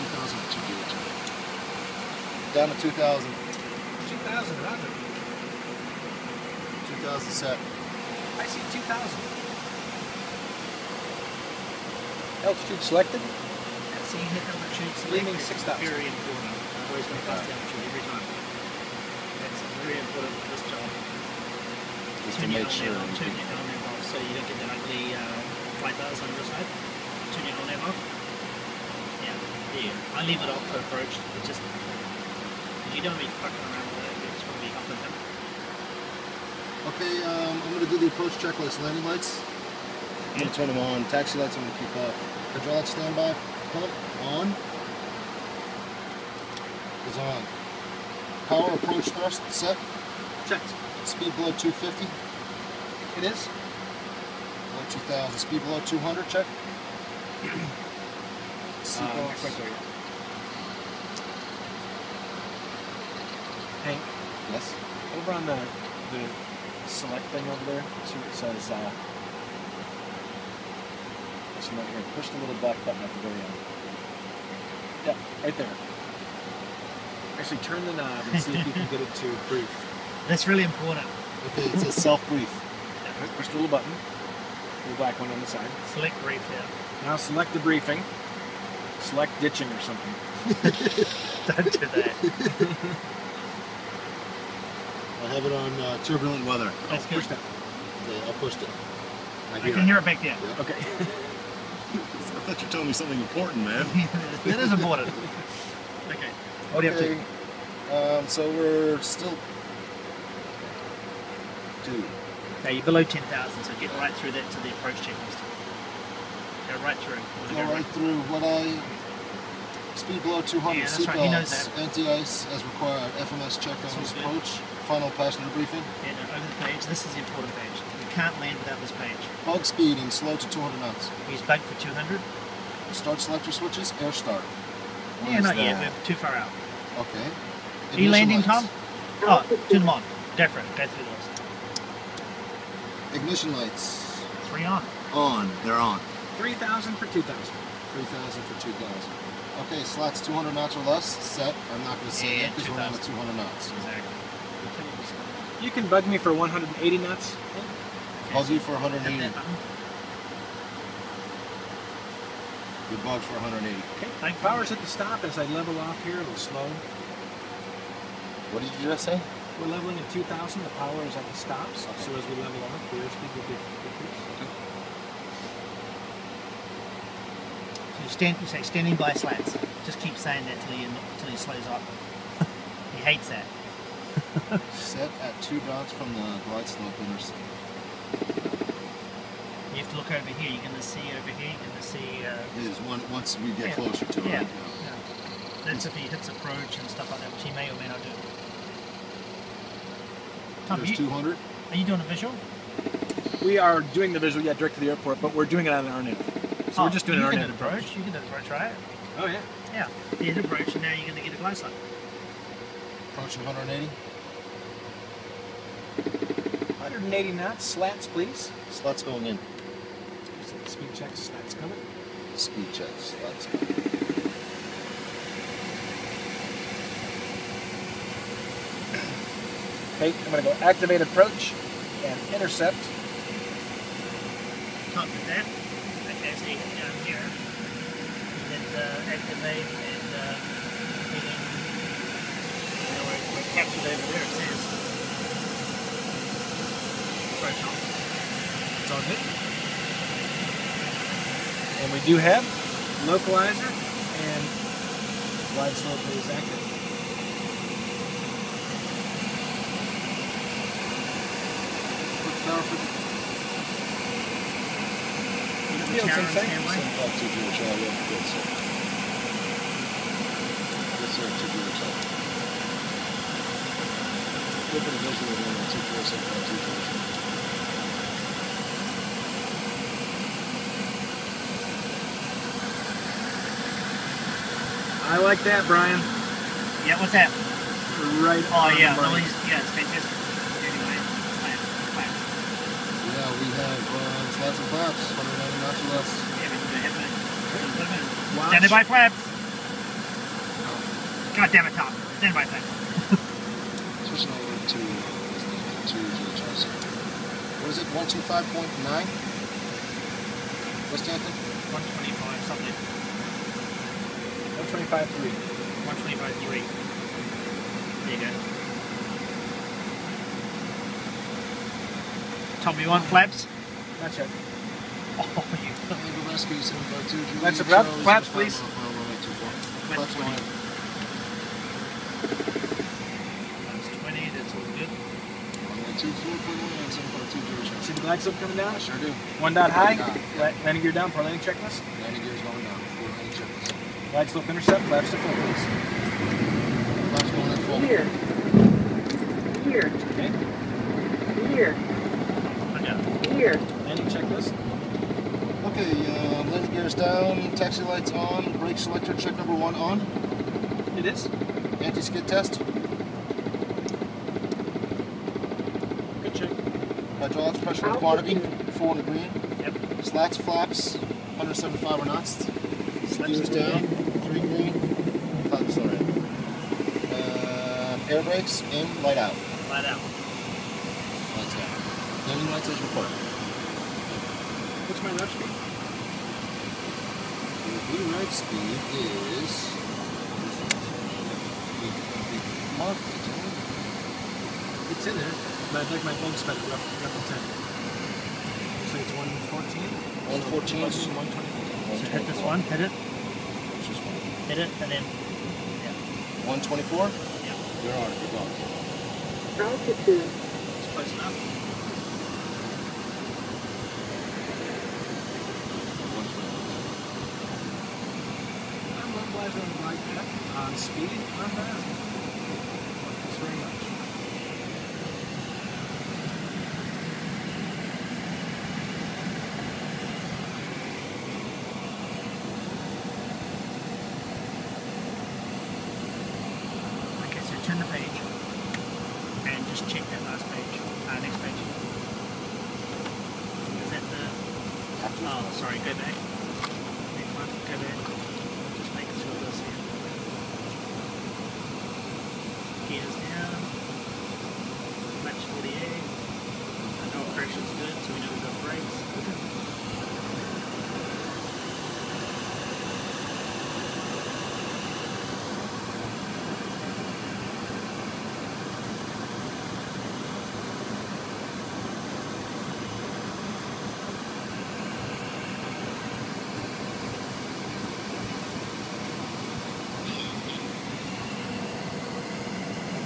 2000 or 2 gauge. Down to 2000. 2000 rather. 2000. I see 2000. Altitude selected. Yeah, see, hit altitude select. Leaning It's 6,000. Very important. Always going to pass the altitude every time. That's very important for this job. Just to Turn your make sure. on, turn your helmet off so you don't get that ugly uh, flight bars on your side. Turn your helmet off. Yeah, there you go. I leave it off for approach. It just, you don't be fucking around with it. You just want to be up with them. Okay, um, I'm going to do the approach checklist. Landing lights. I'm going to turn them on. Taxi lights I'm going to keep off. Hydraulic standby. Pump on. Is on. Power approach thrust set. Checked. Speed below 250. It is. Below 2000. Speed below 200. Check. Seatbelts. Henk, yes. over on the the select thing over there, see what it says. Uh, this one right here. Push the little black button at the very end. Yeah, right there. Actually, turn the knob and see if you can get it to brief. That's really important. Okay, it says self brief. Push the little button, the black one on the side. Select brief here. Now select the briefing. Select ditching or something. Don't do that. I have it on uh, turbulent weather. That's good. Push that. Okay, I pushed it. I can hear it back there. Okay. I thought you were telling me something important, man. that is important. Okay. What do you have to? Um, so we're still two. Now you're below 10,000, so get right through that to the approach checklist. Go right through. Go go right through what I speed below 200 Yeah, that's right, he knows seatbelts, that. anti-ice as required, FMS check on this approach, final passenger briefing, Yeah, no, over the page. This is the important page. You can't land without this page. bug and slow to 200 knots, He's bugged for 200. start selector switches, air start. Yeah, not yet. We're too far out. Okay. Are you Ignition landing, lights. Tom? Oh, turn them on. It. Go through those. Ignition lights Three on. on. They're on. 3,000 for 2,000. 3,000 for 2,000. Okay, slats 200 knots or less. Set. I'm not going to say Yeah, that because we're on at 200 knots. Exactly. You can bug me for 180 knots. Bug you for 180. You button. Bug for 180. Okay. Thank you. Power's at the stop as I level off here. It'll slow. What did you just say? We're leveling at 2,000. The power is at the stops. So as we level off, the airspeed will be decrease. So you stand, you say standing by slats. Just keep saying that till he till he slows up. he hates that. Set at two dots from the glide slope intercept. You have to look over here. You're going to see over here. You're going to see. Uh, It is one, once we get Yeah. closer to yeah, it. yeah. That's if he hits approach and stuff like that, which he may or may not do. Tom, There's you, 200. are you doing a visual? We are doing the visual, yeah, direct to the airport, but we're doing it on an RNAV. So Oh, we're just doing you an can RNAV approach. You can do approach, right? Oh, yeah. Yeah. You hit approach, and now you're going to get a glide slope. Approaching 180. 180 knots. Slats, please. Slats going in. Speed check. Slats coming. Speed checks. Slats. Okay, I'm going to go activate approach and intercept. Can't that. Okay, so you hit down here. You hit uh, activate and uh, hitting. You know, we're, we're captured over there, it says. Approach. It's all good. And we do have localizer and glide slope is active. What's power for Field Tower on sensei. standby. 752 Charlie? Yeah, good, sir. Yes, Look at the visual again on 24752 Charlie. I like that, Brian. Yeah, what's that? Right Oh on yeah, the no, money. he's, yeah, it's fantastic. Anyway, plan, plan. Yeah, we have uh, slats and flaps. 190 knots or less. Yeah, we can do it. Put 'em in. Watch. Standing by flaps. God damn it, Tom. Stand by thing. Switching over to to GHS. What is it? One two five point nine. What's the anthem? 125 something. 125 3. 125 3. There you go. Tom, oh, you want flaps? Not yet. Oh, you. Naval Rescue seven five two. Wrap- flaps, please. Flaps Flaps going in. That's 20, that's all good. Runway two four point one and seven five two GHS. See the glide slope coming down? I sure do. One dot high. Yeah. Landing gear down for landing checklist. Landing gears going down. Four landing checklist. Glide slope intercept. Flaps to full, please. Flaps going in full. Here. Here. Okay. Here. Okay. Here. Landing checklist. Okay, uh, landing gears down, taxi lights on, brake selector check number one on, It is. anti-skid test, Good check. Hydraulics pressure and quantity, four in the green, Yep. slats, flaps, 175 knots, Slaps down, three green, flaps, sorry. Um, air brakes, in, light out, Light out. lights down. Landing lights as reported. What's my left speed? The blue right speed is. Mark It's in there. But I'd like my bug spec rough, rough 10. So it's 114? 114. 124. So hit this one, hit it, Which one. hit it, and then Yeah. 124? Yeah. You're on it, you're going. Altitude. it's close enough. I'm not glad on glide path. On speed, not bad. Thanks very much. Okay, so turn the page and just check that last page. Uh, next page. Is that the? Oh, sorry. Go back. Next one. Go back. Just making sure this here. Gears down. Match 48. I know pressure's good, so we know we've got brakes.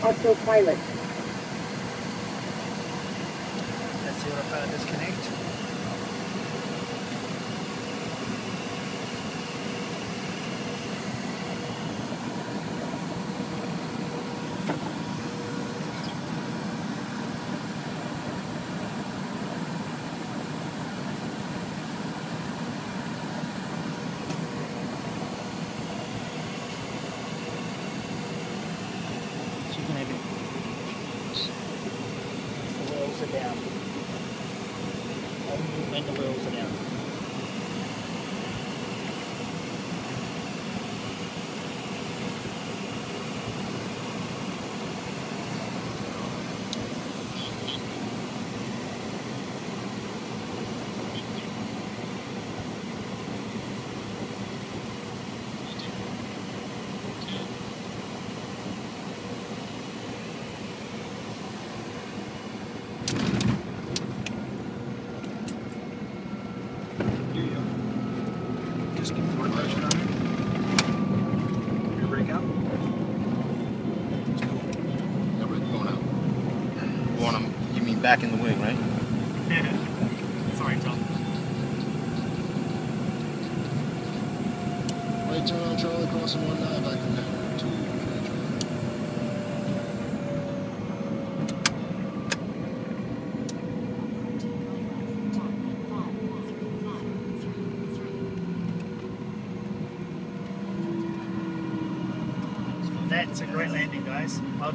Autopilot. Let's see what I disconnect. Wheels are down. When the wheels are down. just keep forward motion on. Rear brake out. No brake going out. Going them, you mean back in the wing, right? Sorry, Tom. Right turn on Charlie crossing nine That's a great landing, guys. Well done.